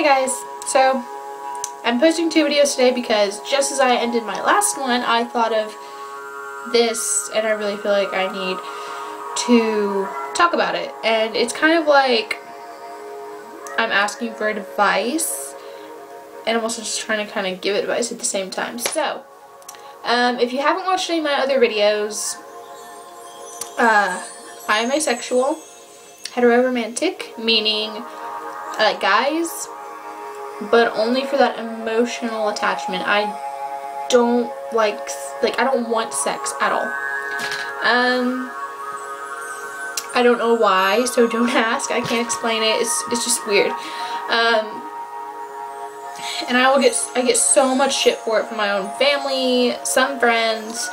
Hey guys, so I'm posting two videos today because just as I ended my last one, I thought of this and I really feel like I need to talk about it. And it's kind of like I'm asking for advice and I'm also just trying to kind of give advice at the same time. So, um, if you haven't watched any of my other videos, uh, I am asexual, hetero-romantic, meaning I like guys, but only for that emotional attachment. I don't like, like, I don't want sex at all. Um, I don't know why, so don't ask. I can't explain it. It's, it's just weird. Um, and I will get, I get so much shit for it from my own family, some friends.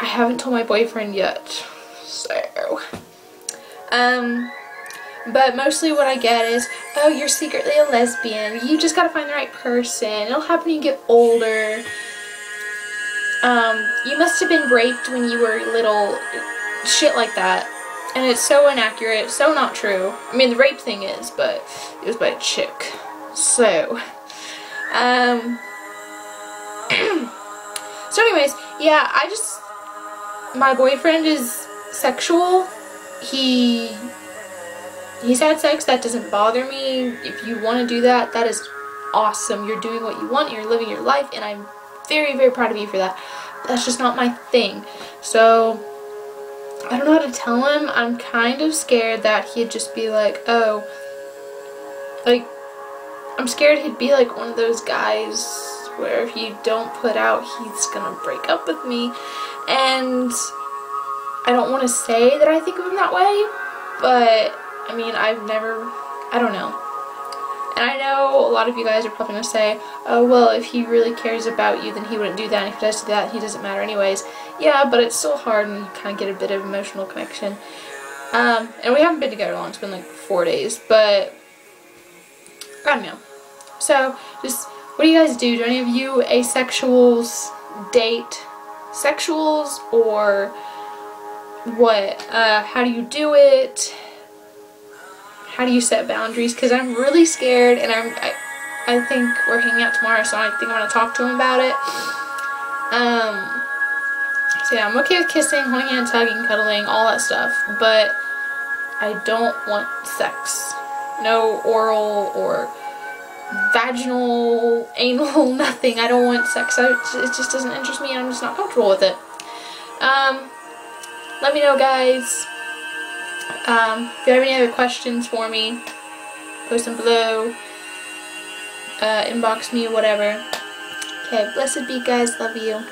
I haven't told my boyfriend yet, so, um, but mostly what I get is, oh, you're secretly a lesbian. You just gotta find the right person. It'll happen when you get older. Um, you must have been raped when you were little. Shit like that. And it's so inaccurate, so not true. I mean, the rape thing is, but it was by a chick. So, um, so anyways, yeah, I just, my boyfriend is sexual. He he's had sex, that doesn't bother me. If you want to do that, that is awesome. You're doing what you want, you're living your life, and I'm very, very proud of you for that. That's just not my thing. So, I don't know how to tell him. I'm kind of scared that he'd just be like, oh, like, I'm scared he'd be like one of those guys where if you don't put out, he's gonna break up with me. And I don't want to say that I think of him that way, but I mean, I've never, I don't know. And I know a lot of you guys are probably going to say, oh, well, if he really cares about you, then he wouldn't do that. And if he does do that, he doesn't matter anyways. Yeah, but it's still hard and you kind of get a bit of emotional connection. Um, and we haven't been together long. It's been like four days. But, I don't know. So, just, what do you guys do? Do any of you asexuals date sexuals? Or what? Uh, how do you do it? How do you set boundaries? Because I'm really scared and I'm I, I think we're hanging out tomorrow so I think I want to talk to him about it. Um so yeah I'm okay with kissing holding hands hugging cuddling all that stuff but I don't want sex. No oral or vaginal anal nothing. I don't want sex. I, it just doesn't interest me and I'm just not comfortable with it. Um let me know guys um, if you have any other questions for me, post them below, uh, inbox me, whatever. Okay, blessed be guys, love you.